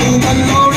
I'm